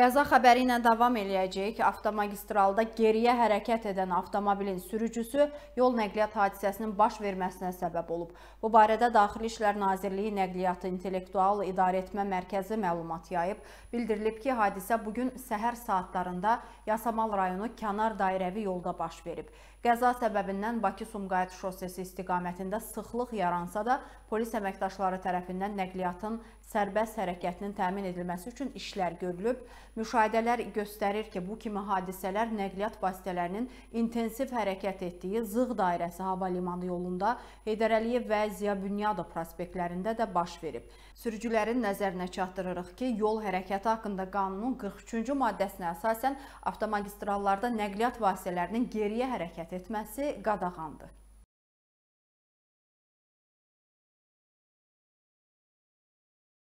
Qəza xəbəri ilə davam eləyəcəyik. Avtomagistralda geriyə hərəkət edən avtomobilin sürücüsü yol nəqliyyat hadisəsinin baş verməsinə səbəb olub. Bu barədə Daxili İşlər Nazirliyi Nəqliyyatı İntellektual İdarəetmə Mərkəzi məlumat yayıb. Bildirilib ki, hadisə bugün səhər saatlarında Yasamal rayonu kənar dairəvi yolda baş verib. Qəza səbəbindən Bakı-Sumqayıt şosesi istiqamətində sıxlıq yaransa da, polis əməkdaşları tərəfindən nəqliyyatın sərbəst hərəkətinin təmin edilməsi üçün işlər görülüb. Müşahidələr göstərir ki, bu kimi hadisələr nəqliyyat vasitələrinin intensiv hərəkət etdiyi Zığ dairəsi hava limanı yolunda Heydər Əliyev və Ziya Bünyadov prospektlərində də baş verib. Sürücülərin nəzərinə çatdırırıq ki, yol hərəkəti haqqında qanunun 43-cü maddəsinə əsasən avtomagistrallarda nəqliyyat vasitələrinin geriyə hərəkət etməsi qadağandır.